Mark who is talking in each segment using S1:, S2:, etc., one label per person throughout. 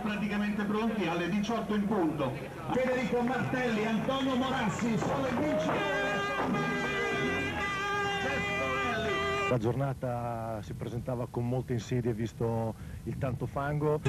S1: praticamente pronti alle 18 in punto. Federico Martelli, Antonio Morassi, sono i vincitori.
S2: La giornata si presentava con molte insidie visto il tanto fango.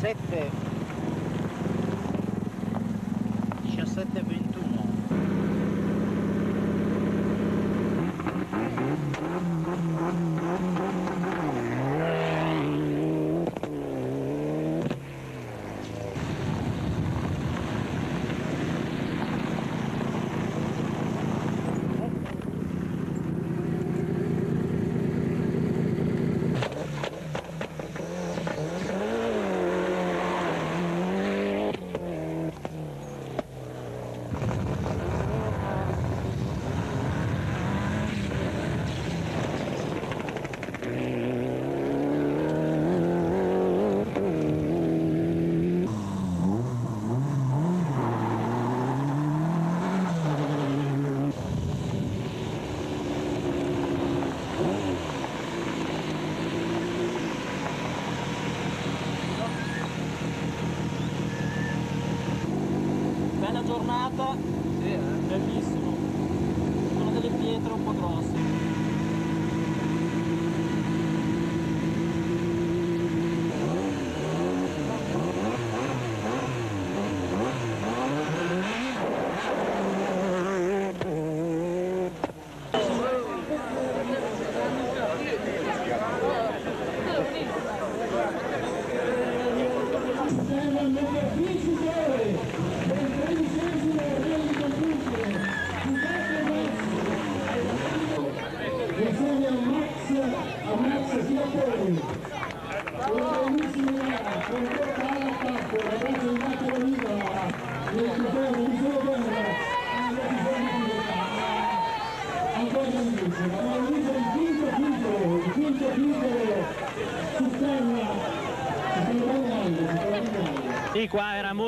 S3: 17 17 20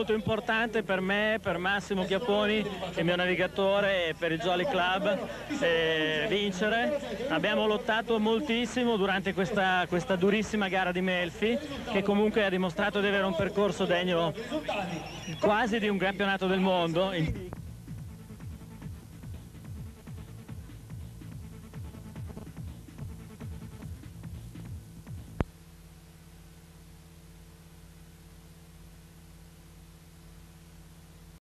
S3: molto importante per me, per Massimo Chiapponi, il mio navigatore e per il Jolly Club eh, vincere. Abbiamo lottato moltissimo durante questa, questa durissima gara di Melfi, che comunque ha dimostrato di avere un percorso degno quasi di un campionato del mondo.